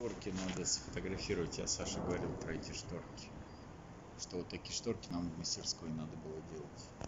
шторки надо сфотографировать. Я саша говорил про эти шторки что вот такие шторки нам в мастерской надо было делать.